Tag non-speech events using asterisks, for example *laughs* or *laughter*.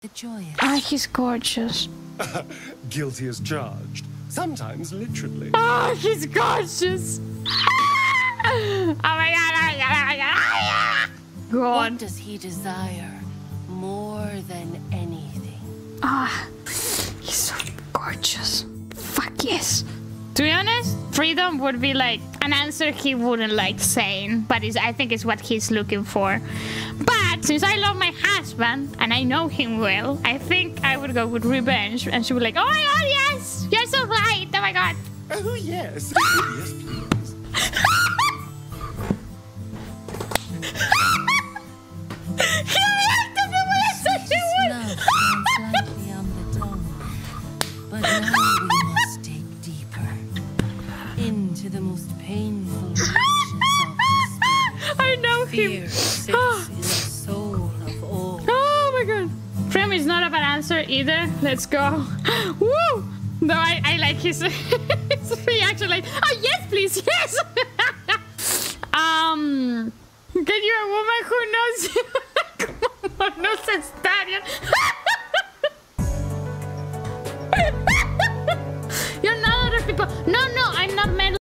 The joyous. Ah, he's gorgeous. *laughs* Guilty as charged. Sometimes literally. Oh, he's gorgeous. oh my god, oh my god, oh my god. Ah, What does he desire more than anything? Ah, he's so gorgeous. Fuck yes. To be honest, freedom would be like an answer he wouldn't like saying, but is I think it's what he's looking for. But since I love my husband and I know him well, I think I would go with revenge, and she would be like, "Oh my god, yes, you're so right. Oh my god." Oh, yes. *laughs* yes, please. He reacted the way I said he would. Love runs lightly on the tongue, but now into the most painful *laughs* regions of despair. I know Fear him. sits in the soul of all. *gasps* Oh my god. Frame is not a bad answer either. Let's go. *gasps* Woo! No, I, I like his, *laughs* his reaction like, oh yes, please, yes! *laughs* um, get you a woman who knows you. Knows Astarion. You're not other people. No,